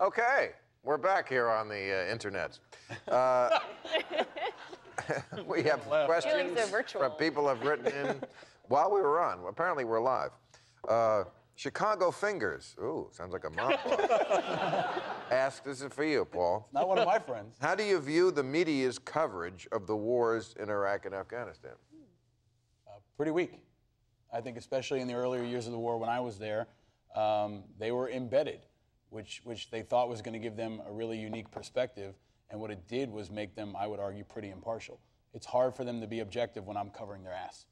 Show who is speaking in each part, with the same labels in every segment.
Speaker 1: Okay, we're back here on the uh, internet. Uh, we have questions
Speaker 2: Feelings are virtual.
Speaker 1: from people have written in while we were on. Apparently, we're live. Uh, Chicago Fingers. Ooh, sounds like a mom. Ask, this is for you, Paul.
Speaker 3: Not one of my friends.
Speaker 1: How do you view the media's coverage of the wars in Iraq and Afghanistan?
Speaker 3: Pretty weak. I think, especially in the earlier years of the war when I was there, um, they were embedded, which, which they thought was going to give them a really unique perspective. And what it did was make them, I would argue, pretty impartial. It's hard for them to be objective when I'm covering their ass.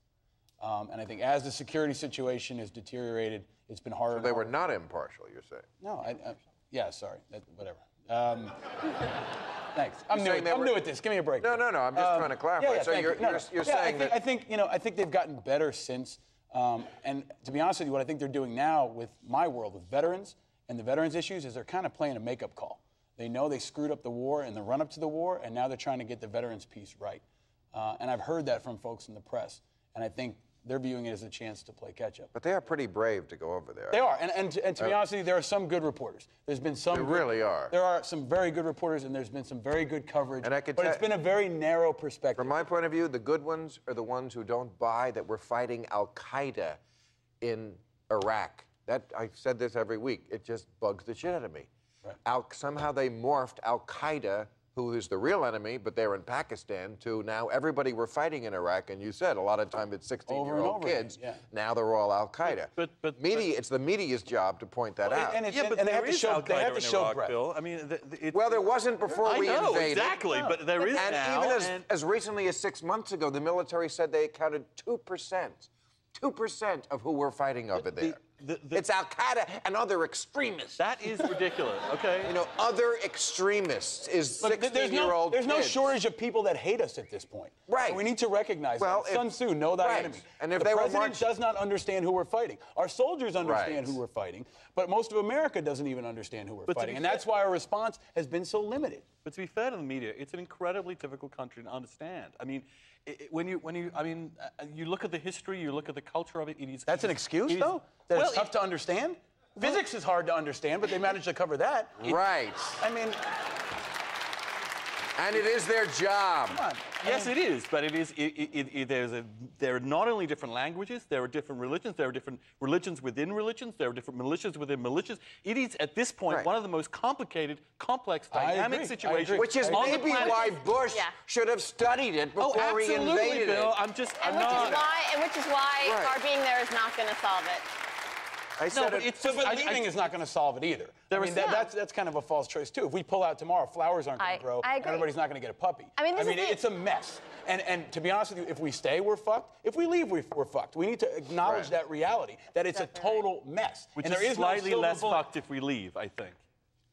Speaker 3: Um, and I think as the security situation has deteriorated, it's been harder. and
Speaker 1: They were not impartial, you're saying.
Speaker 3: No, I, I, yeah, sorry, that, whatever. Um, thanks. I'm new. I'm
Speaker 1: were-
Speaker 3: new at this. Give me a break.
Speaker 1: No, no, no, I'm just trying to clarify.
Speaker 3: Um, Yeah, yeah,
Speaker 1: So you're-
Speaker 3: you. No,
Speaker 1: you're- you're
Speaker 3: Yeah, I
Speaker 1: saying
Speaker 3: think,
Speaker 1: that-
Speaker 3: I think you know. I think they've gotten better since. Um, and to be honest with you, what I think they're doing now with my world, with veterans and the veterans issues, is they're kind of playing a makeup call. They know they screwed up the war and the run up to the war, and now they're trying to get the veterans piece right. Uh, and I've heard that from folks in the press, and I think they're viewing it as a chance to play catch up.
Speaker 1: But they are pretty brave to go over there.
Speaker 3: They are, and, and, and to be honest with you, there are some good reporters. There's been some.
Speaker 1: There
Speaker 3: good-
Speaker 1: really are.
Speaker 3: There are some very good reporters, and there's been some very good coverage.
Speaker 1: And I could
Speaker 3: but it's been a very narrow perspective.
Speaker 1: From my point of view, the good ones are the ones who don't buy that we're fighting Al Qaeda in Iraq. That I said this every week. It just bugs the shit out of me. Al, somehow they morphed Al Qaeda, who is the real enemy, but they're in Pakistan, to now everybody we're fighting in Iraq. And you said a lot of time it's 16
Speaker 3: Over
Speaker 1: year
Speaker 3: and
Speaker 1: old
Speaker 3: over again,
Speaker 1: kids.
Speaker 3: yeah.
Speaker 1: Now they're all Al Qaeda.
Speaker 4: but- but-
Speaker 1: media, it's the media's job to point that out.
Speaker 3: and it-
Speaker 4: Yeah, but
Speaker 3: and they have to
Speaker 4: is
Speaker 3: show-
Speaker 4: Al
Speaker 3: they have
Speaker 4: Qaeda
Speaker 3: to
Speaker 4: in
Speaker 3: show
Speaker 4: Iraq,
Speaker 3: breadth.
Speaker 4: Bill. I mean, the, the, it,
Speaker 1: well, there wasn't before
Speaker 4: I
Speaker 1: we
Speaker 4: know
Speaker 1: invaded.
Speaker 4: exactly, but there is
Speaker 1: And
Speaker 4: now.
Speaker 1: even as,
Speaker 4: and-
Speaker 1: as recently as six months ago, the military said they accounted 2%. 2% of who we're fighting over there.
Speaker 4: The- the-
Speaker 1: it's Al Qaeda and other extremists.
Speaker 4: that is ridiculous. Okay,
Speaker 1: you know, other extremists is
Speaker 3: Look,
Speaker 1: 16
Speaker 3: there's
Speaker 1: year
Speaker 3: no,
Speaker 1: old.
Speaker 3: there's no shortage of people that hate us at this point.
Speaker 1: Right.
Speaker 3: We need to recognize
Speaker 1: Well,
Speaker 3: that.
Speaker 1: if-
Speaker 3: Sun Tzu, know thy
Speaker 1: right.
Speaker 3: enemy.
Speaker 1: And if
Speaker 3: the
Speaker 1: they were
Speaker 3: president
Speaker 1: march-
Speaker 3: does not understand who we're fighting. Our soldiers understand
Speaker 1: Right.
Speaker 3: who we're fighting, but most of America doesn't even understand who we're
Speaker 4: But
Speaker 3: fighting, and
Speaker 4: fair-
Speaker 3: that's why our response has been so limited.
Speaker 4: But to be fair to the media, it's an incredibly difficult country to understand. I mean, i i- when you when you I mean, uh, you look at the history, you look at the culture of it. It is.
Speaker 3: That's an
Speaker 4: it is-
Speaker 3: excuse,
Speaker 4: it is-
Speaker 3: though. That
Speaker 4: well,
Speaker 3: it's tough
Speaker 4: it-
Speaker 3: to understand. Physics is hard to understand, but they managed to cover that.
Speaker 1: Right.
Speaker 3: I mean,
Speaker 1: And it is their job.
Speaker 4: Yes, it is, but it is. It, it, it, it- there's a. There are not only different languages. There are different religions. There are different religions within religions. There are different militias within militias. It is at this point
Speaker 1: Right.
Speaker 4: one of the most complicated, complex, dynamic situations.
Speaker 1: Which is maybe why Bush
Speaker 2: Yeah.
Speaker 1: should have studied it
Speaker 4: Oh,
Speaker 1: before he
Speaker 4: absolutely,
Speaker 1: invaded
Speaker 4: Bill.
Speaker 1: it.
Speaker 4: I'm just.
Speaker 2: And
Speaker 4: I'm
Speaker 2: which
Speaker 4: not.
Speaker 2: is why, and which is why
Speaker 1: Right.
Speaker 2: our being there is not going to solve it.
Speaker 1: I
Speaker 4: No,
Speaker 1: said
Speaker 4: but
Speaker 1: it.
Speaker 4: it's
Speaker 3: So, but
Speaker 4: I-
Speaker 3: leaving
Speaker 4: I-
Speaker 3: is not going to solve it either.
Speaker 4: There
Speaker 3: I mean,
Speaker 4: is-
Speaker 3: that,
Speaker 2: Yeah.
Speaker 3: that's that's kind of a false choice too. If we pull out tomorrow, flowers aren't going to grow.
Speaker 2: I agree.
Speaker 3: Everybody's not going to get a puppy.
Speaker 2: I mean, this
Speaker 3: I
Speaker 2: is
Speaker 3: mean,
Speaker 2: the-
Speaker 3: it's a mess. And and to be honest with you, if we stay, we're fucked. If we leave, we- we're fucked. We need to acknowledge
Speaker 1: Right.
Speaker 3: that reality that it's a total mess.
Speaker 4: Which
Speaker 3: and
Speaker 4: is
Speaker 3: there is
Speaker 4: slightly
Speaker 3: no
Speaker 4: less
Speaker 3: bullet.
Speaker 4: fucked if we leave, I think.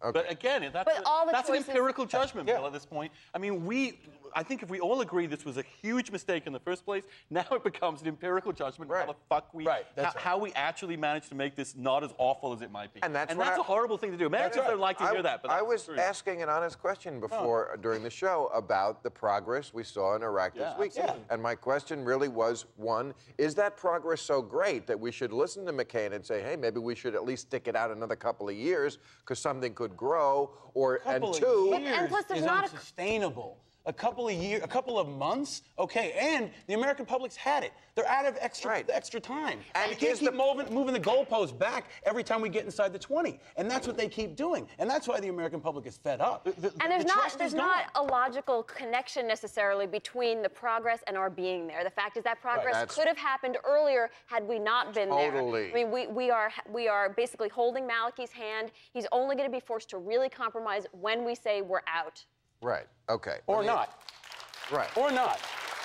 Speaker 1: Okay.
Speaker 4: But again, that's,
Speaker 2: But
Speaker 4: a-
Speaker 2: all the
Speaker 4: that's
Speaker 2: choices-
Speaker 4: an empirical judgment,
Speaker 3: Yeah.
Speaker 4: Bill, at this point. I mean, we, I think if we all agree this was a huge mistake in the first place, now it becomes an empirical judgment
Speaker 1: Right.
Speaker 4: how the fuck we,
Speaker 3: Right, that's
Speaker 4: how,
Speaker 3: right.
Speaker 4: how we actually managed to make this not as awful as it might be.
Speaker 1: And that's
Speaker 4: and that's
Speaker 1: I-
Speaker 4: a horrible thing to do. Americans
Speaker 3: right.
Speaker 4: don't like to
Speaker 1: I,
Speaker 4: hear that, but
Speaker 1: I was
Speaker 4: the truth.
Speaker 1: asking an honest question before uh, during the show about the progress we saw in Iraq this week.
Speaker 3: absolutely.
Speaker 1: And my question really was one, is that progress so great that we should listen to McCain and say, hey, maybe we should at least stick it out another couple of years because something could grow? Or and
Speaker 3: couple of
Speaker 1: two,
Speaker 3: years
Speaker 2: And plus there's
Speaker 3: is
Speaker 2: not a-
Speaker 3: unsustainable. A couple of years, a couple of months, okay. And the American public's had it. They're out of extra
Speaker 1: Right.
Speaker 3: extra time.
Speaker 1: And
Speaker 3: we can't keep
Speaker 1: the-
Speaker 3: moving, moving the goalposts back every time we get inside the 20. And that's what they keep doing. And that's why the American public is fed up.
Speaker 2: And there's
Speaker 3: The
Speaker 2: not there's not a logical connection necessarily between the progress and our being there. The fact is that progress
Speaker 1: That's-
Speaker 2: could have happened earlier had we not been
Speaker 1: Totally.
Speaker 2: there. I mean, we, we are we are basically holding Maliki's hand. He's only going to be forced to really compromise when we say we're out.
Speaker 1: Right, okay.
Speaker 3: Or
Speaker 1: Let me-
Speaker 3: not.
Speaker 1: Right.
Speaker 3: Or not.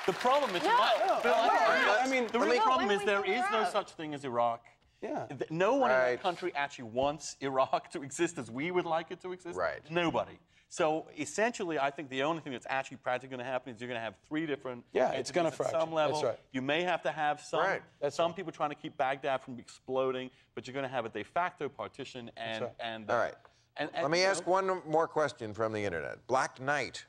Speaker 4: The problem is,
Speaker 2: No,
Speaker 4: my-
Speaker 2: no,
Speaker 4: Bill,
Speaker 3: no,
Speaker 4: I-
Speaker 3: no, I mean-
Speaker 4: the real
Speaker 3: me-
Speaker 4: problem
Speaker 2: When
Speaker 4: is
Speaker 2: we
Speaker 4: there
Speaker 2: say
Speaker 4: is
Speaker 2: we're
Speaker 4: no
Speaker 2: out.
Speaker 4: such thing as Iraq.
Speaker 3: Yeah.
Speaker 4: No one in
Speaker 1: Right.
Speaker 4: that country actually wants Iraq to exist as we would like it to exist.
Speaker 1: Right.
Speaker 4: Nobody. So essentially, I think the only thing that's actually practically going to happen is you're going to have three different.
Speaker 3: Yeah, it's gonna fracture.
Speaker 4: some level.
Speaker 3: That's right.
Speaker 4: You may have to have some
Speaker 1: Right.
Speaker 3: That's
Speaker 4: some
Speaker 3: right.
Speaker 4: people trying to keep Baghdad from exploding, but you're going to have a de facto partition and
Speaker 3: right.
Speaker 4: and.
Speaker 1: All right.
Speaker 4: And, and,
Speaker 1: Let me ask
Speaker 4: know,
Speaker 1: one more question from the internet. Black Knight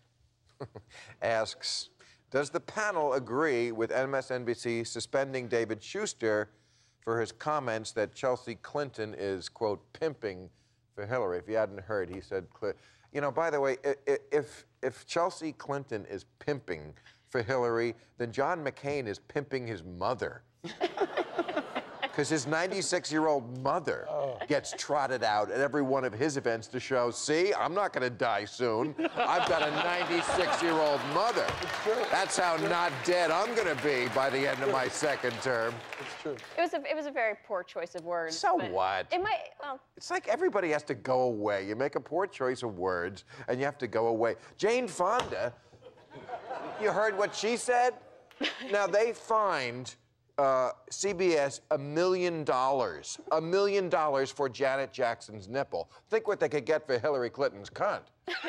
Speaker 1: asks Does the panel agree with MSNBC suspending David Shuster for his comments that Chelsea Clinton is, quote, pimping for Hillary. If you hadn't heard, he said, you know, by the way, if if Chelsea Clinton is pimping for Hillary, then John McCain is pimping his mother. Because his 96 year old mother oh. gets trotted out at every one of his events to show, see, I'm not going to die soon. I've got a 96 year old mother. That's how not dead I'm going to be by the end of my second term.
Speaker 3: It's true.
Speaker 2: It was a it was a very poor choice of words.
Speaker 1: So what?
Speaker 2: It might. Well,
Speaker 1: It's like everybody has to go away. You make a poor choice of words and you have to go away. Jane Fonda, you heard what she said? Now they fined uh, CBS a million dollars. A million dollars for Janet Jackson's nipple. Think what they could get for Hillary Clinton's cunt.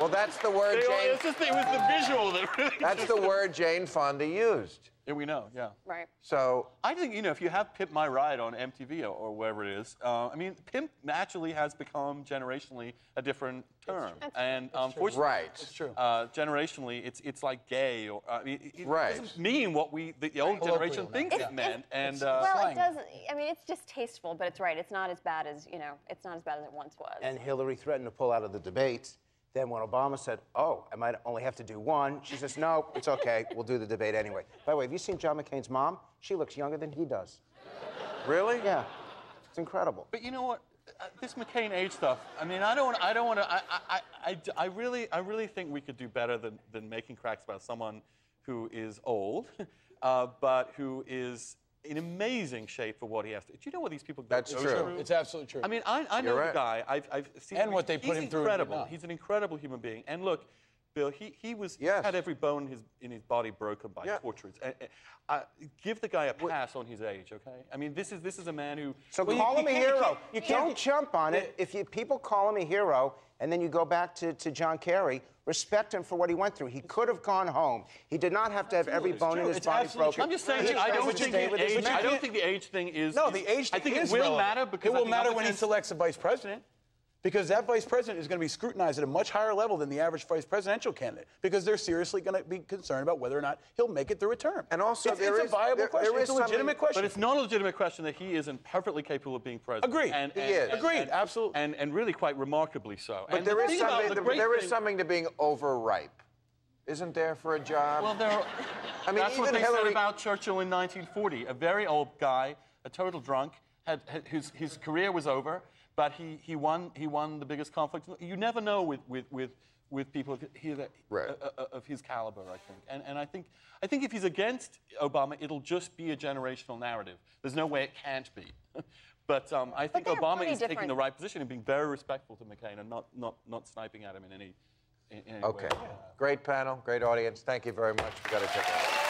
Speaker 1: well, that's the word
Speaker 4: They-
Speaker 1: Jane.
Speaker 4: just, it was the visual that really.
Speaker 1: That's the word Jane Fonda used.
Speaker 4: Yeah, we know. Yeah.
Speaker 2: right.
Speaker 1: So
Speaker 4: I think you know if you have Pimp My Ride on MTV or, or wherever it is, uh, I mean, pimp naturally has become generationally a different term, and unfortunately,
Speaker 1: Right.
Speaker 3: It's true.
Speaker 4: Uh, generationally, it's it's like gay or uh, I mean, it, it
Speaker 1: Right.
Speaker 4: doesn't mean what we the, the old generation
Speaker 3: Colloquial
Speaker 4: thinks
Speaker 3: yeah.
Speaker 4: it meant, and uh,
Speaker 2: Well,
Speaker 3: slang.
Speaker 2: it doesn't. I mean, it's distasteful, but it's right. It's not as bad as you know. It's not as bad as it once was.
Speaker 5: and Hillary threatened to pull out of the debates. Then when Obama said, "Oh, I might only have to do one," she says, "No, it's okay. We'll do the debate anyway." By the way, have you seen John McCain's mom? She looks younger than he does.
Speaker 1: really?
Speaker 5: Yeah, it's incredible.
Speaker 4: But you know what? Uh, This McCain age stuff. I mean, I don't. I don't want to. I, I, I, I really, I really think we could do better than, than making cracks about someone who is old, uh, but who is in amazing shape for what he has to. Do you know what these people go
Speaker 1: That's
Speaker 4: go
Speaker 1: true.
Speaker 3: It's absolutely true.
Speaker 4: I mean, I, I know
Speaker 1: You're
Speaker 4: the guy. I've, I've seen
Speaker 3: And
Speaker 4: him.
Speaker 3: what they put
Speaker 4: He's
Speaker 3: him through in
Speaker 4: incredible. He's an incredible human being. And look, Bill, he, he was he
Speaker 1: Yes.
Speaker 4: had every bone in his in his body broken by
Speaker 1: Yeah.
Speaker 4: tortures. And, and, uh, give the guy a pass on his age, okay? I mean, this is this is a man who.
Speaker 5: So
Speaker 3: Well,
Speaker 5: call
Speaker 3: you
Speaker 5: him a
Speaker 3: you
Speaker 5: hero.
Speaker 3: can't- you can't-
Speaker 5: Don't jump on it. If you, people call him a hero, and then you go back to, to John Kerry, respect him for what he went through. He could have gone home. He did not have to have every bone in his
Speaker 3: It's
Speaker 5: body broken.
Speaker 3: true.
Speaker 4: I'm just saying, I don't think the age. I don't think the age thing is.
Speaker 3: No, the age
Speaker 4: I
Speaker 3: thing
Speaker 4: think it will
Speaker 3: relevant.
Speaker 4: matter because
Speaker 3: it will matter when he selects a vice president. Because that vice president is going to be scrutinized at a much higher level than the average vice presidential candidate. Because they're seriously going to be concerned about whether or not he'll make it through a term.
Speaker 1: And also
Speaker 3: it's,
Speaker 1: there
Speaker 3: it's
Speaker 1: is-
Speaker 3: a viable
Speaker 1: there-
Speaker 3: question.
Speaker 1: there
Speaker 3: it's a legitimate
Speaker 1: something-
Speaker 3: question.
Speaker 4: But it's not a legitimate question that he isn't perfectly capable of being president.
Speaker 3: Agreed.
Speaker 4: And,
Speaker 3: He
Speaker 4: and-
Speaker 1: is.
Speaker 4: and-
Speaker 3: Agreed,
Speaker 4: and-
Speaker 3: absolutely.
Speaker 4: And, and really quite remarkably so.
Speaker 1: But
Speaker 4: and
Speaker 1: there
Speaker 4: the
Speaker 1: is something.
Speaker 4: the
Speaker 1: there-
Speaker 4: great
Speaker 1: there is something to being overripe, isn't there, for a job?
Speaker 4: Well, there.
Speaker 1: I mean,
Speaker 4: that's what
Speaker 1: even
Speaker 4: they
Speaker 1: Hillary-
Speaker 4: said about Churchill in 1940. A very old guy, a total drunk, had, had his his career was over, but he he won he won the biggest conflict. You never know with with with. With people of, he,
Speaker 1: Right.
Speaker 4: uh, uh, of his caliber, I think, and and I think I think if he's against Obama, it'll just be a generational narrative. There's no way it can't be. But um, I think
Speaker 2: there are
Speaker 4: Obama
Speaker 2: plenty
Speaker 4: is taking the right position and being very respectful to McCain and not not not sniping at him in any in any
Speaker 1: Okay.
Speaker 4: way.
Speaker 1: Great panel, great audience. Thank you very much. We've got to check out.